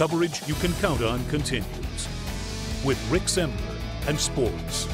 Coverage you can count on continues with Rick Semler and sports.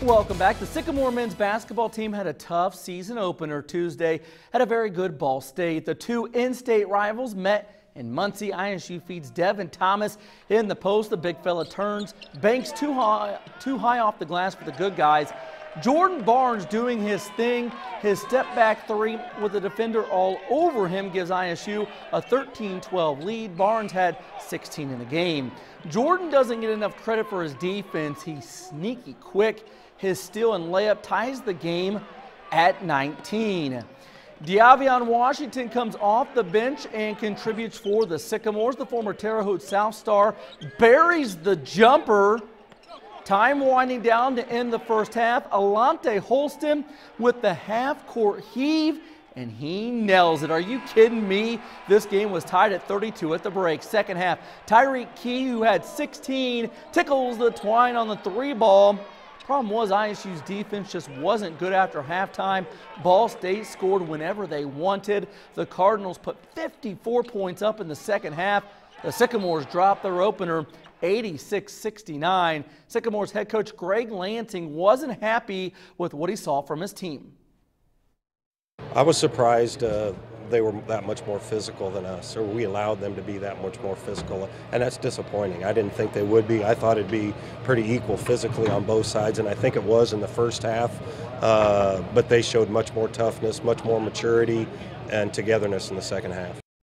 Welcome back. The Sycamore men's basketball team had a tough season opener Tuesday at a very good Ball State. The two in-state rivals met in Muncie. ISU feeds Devin Thomas in the post. The big fella turns, banks too high, too high off the glass for the good guys. Jordan Barnes doing his thing. His step back three with the defender all over him gives ISU a 13-12 lead. Barnes had 16 in the game. Jordan doesn't get enough credit for his defense. He's sneaky quick. His steal and layup ties the game at 19. De'Avion Washington comes off the bench and contributes for the Sycamores. The former Terre Haute South star buries the jumper Time winding down to end the first half. Alante Holston with the half-court heave, and he nails it. Are you kidding me? This game was tied at 32 at the break. Second half, Tyreke Key, who had 16, tickles the twine on the three ball. Problem was ISU's defense just wasn't good after halftime. Ball State scored whenever they wanted. The Cardinals put 54 points up in the second half. The Sycamores dropped their opener 86-69. Sycamore's head coach Greg Lansing wasn't happy with what he saw from his team. I was surprised uh, they were that much more physical than us, or we allowed them to be that much more physical, and that's disappointing. I didn't think they would be. I thought it'd be pretty equal physically on both sides, and I think it was in the first half. Uh, but they showed much more toughness, much more maturity, and togetherness in the second half.